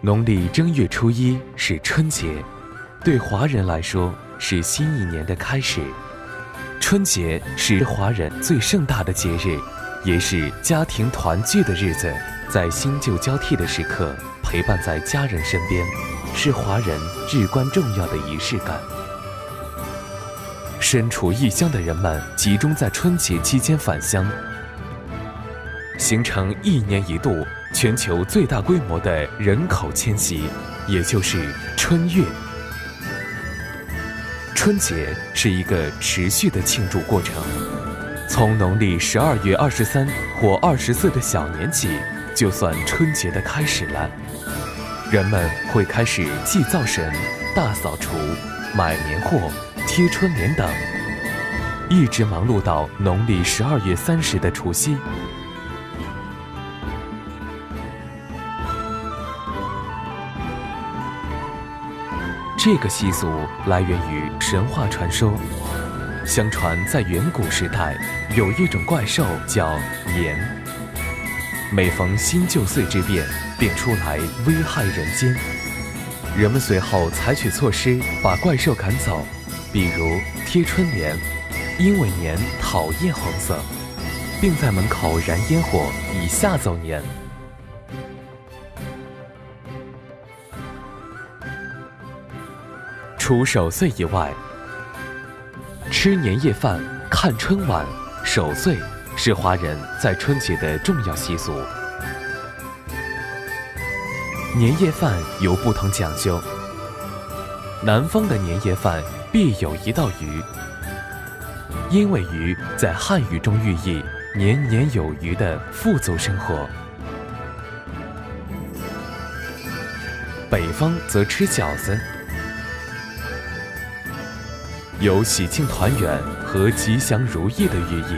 农历正月初一是春节，对华人来说是新一年的开始。春节是华人最盛大的节日，也是家庭团聚的日子。在新旧交替的时刻，陪伴在家人身边，是华人至关重要的仪式感。身处异乡的人们集中在春节期间返乡，形成一年一度全球最大规模的人口迁徙，也就是春运。春节是一个持续的庆祝过程，从农历十二月二十三或二十四的小年起，就算春节的开始了。人们会开始祭灶神、大扫除、买年货。贴春联等，一直忙碌到农历十二月三十的除夕。这个习俗来源于神话传说。相传在远古时代，有一种怪兽叫年，每逢新旧岁之变，便出来危害人间。人们随后采取措施，把怪兽赶走。比如贴春联，因为年讨厌红色，并在门口燃烟火以吓走年。除守岁以外，吃年夜饭、看春晚、守岁是华人在春节的重要习俗。年夜饭有不同讲究，南方的年夜饭。必有一道鱼，因为鱼在汉语中寓意年年有余的富足生活。北方则吃饺子，有喜庆团圆和吉祥如意的寓意。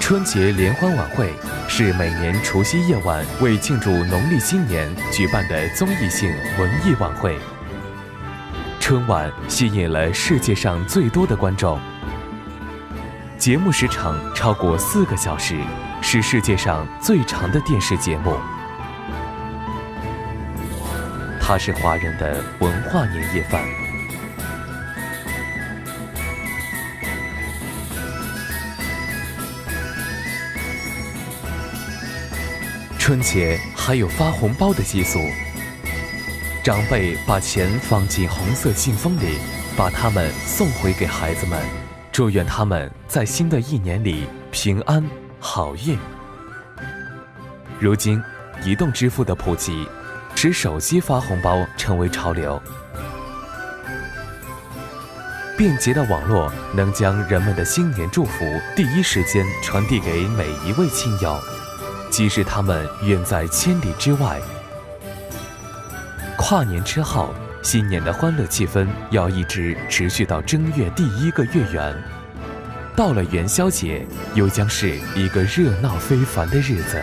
春节联欢晚会。是每年除夕夜晚为庆祝农历新年举办的综艺性文艺晚会。春晚吸引了世界上最多的观众，节目时长超过四个小时，是世界上最长的电视节目。它是华人的文化年夜饭。春节还有发红包的习俗，长辈把钱放进红色信封里，把它们送回给孩子们，祝愿他们在新的一年里平安好运。如今，移动支付的普及，使手机发红包成为潮流。便捷的网络能将人们的新年祝福第一时间传递给每一位亲友。即使他们远在千里之外，跨年之后，新年的欢乐气氛要一直持续到正月第一个月圆。到了元宵节，又将是一个热闹非凡的日子。